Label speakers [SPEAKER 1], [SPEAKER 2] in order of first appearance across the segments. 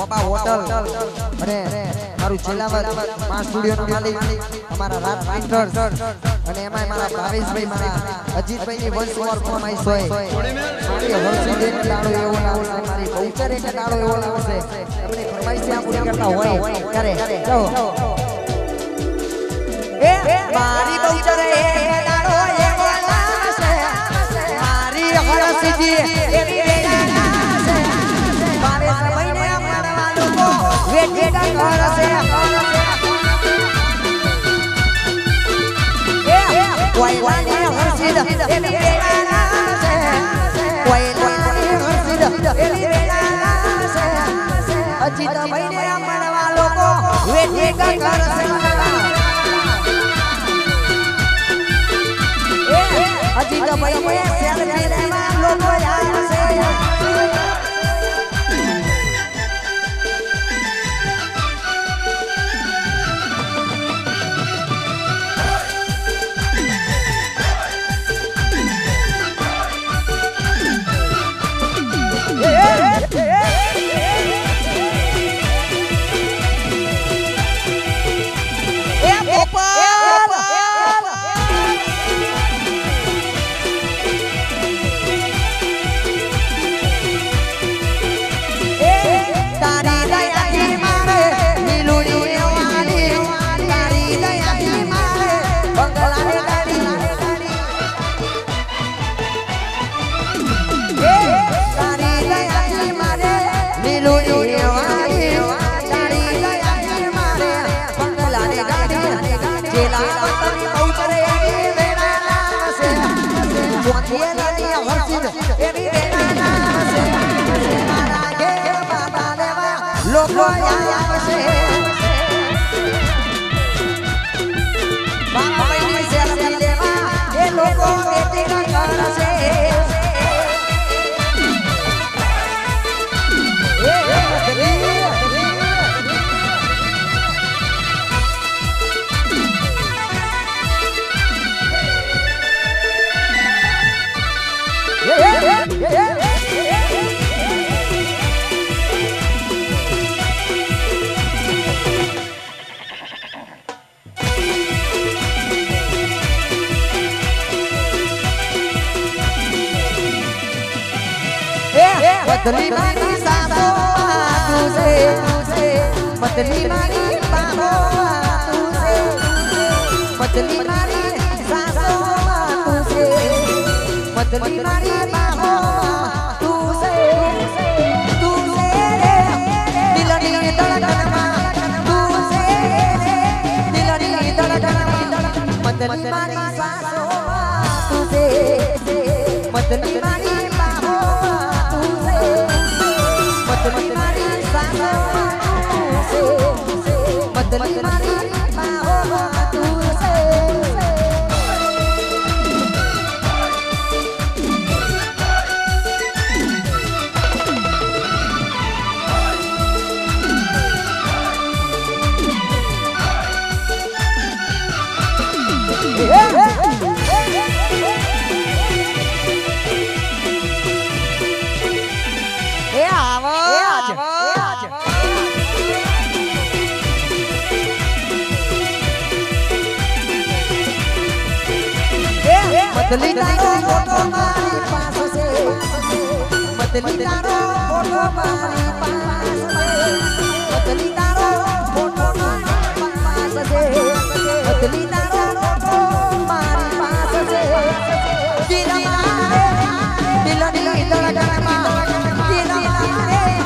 [SPEAKER 1] બોબા hotel. અને મારું છેલ્લાવરમાં સ્ટુડિયોનો માલિક અમારા રાજ પેન્ટર્સ. અને એમાં મારા ભાવેશભાઈ, મારા અજીતભાઈની વંશ ઓર ફરમાઈશ હોય મારી હર્ષિદ એક દાડો એવો લાવશે મારી બહુચર એક દાડો એવો લાવશે એમની ફરમાઈશ આ પૂરી કરતા હોય, ત્યારે એ મારી બહુચર એક કોયલાને હર્ષિદ એવી વેળા લાવશે કોયલાને હર્ષિદ એવી વેળા લાવશે અજીત ભાઈને મળવા લોકો વેઠે કરશે અજીત જોતીએ લાલી હર્ષિદ એવી વેળા લાવશે મારા ઘેર બાબા લેવા લોકો આવશે બાબા ભાઈની સેલ્ફી લેવા એ લોકો વેટિંગ કરશે બદલી મારી સાસો તું છે બદલી મારી બાબો તું છે બદલી મારી સાસો તું છે બદલી મારી બાબો તું છે તું છે રે દિલની ધડકનમાં તું છે રે દિલની ધડકનમાં બદલી મારી સાસો તું છે બદલી મારી બદલી તારો ફોટો મારી પાસે છે બદલી તારો ફોટો મારી પાસે છે બદલી તારો ફોટો મારી પાસે છે બદલી તારો ફોટો મારી પાસે છે દિલમાં દિલની ધડકનમાં દિલમાં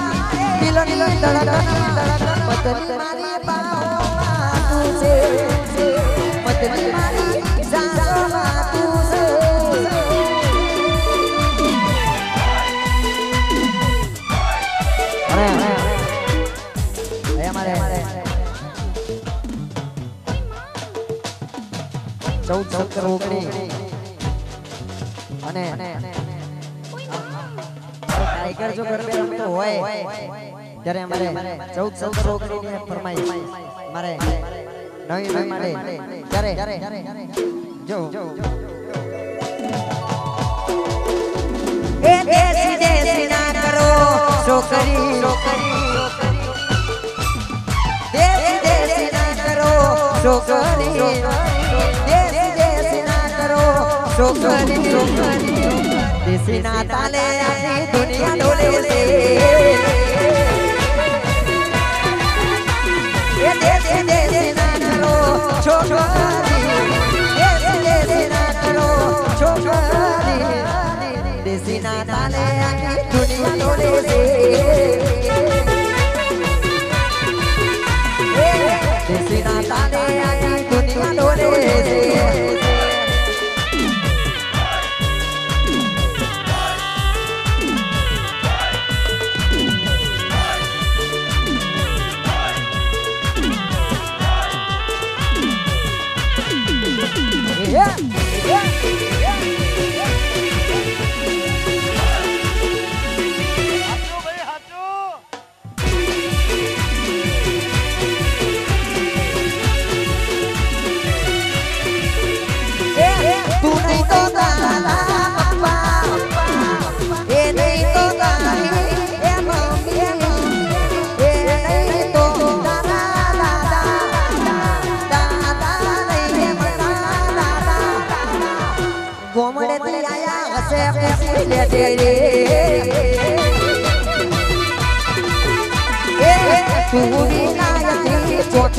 [SPEAKER 1] દિલની ધડકનમાં બદલી મારી બાહોમાં ચૌદ સત્તર ઓગણીસ અને ટાઈગર જો ગરબે રમતો હોય, ત્યારે અમારે ચૌદ સત્તર ઓગણીસ ને ફરમાઈ મારે નવી નવી માટે ત્યારે જો. એ દેશી દેશી ના કરો છોકરી છોકરી. દેશી દેશી ના કરો છોકરી. દેશી ના તાલે દુનિયા ડોલે છે દેશી દેશી ના નરો છોકરી દેશી ના તાલે દુનિયા ડોલે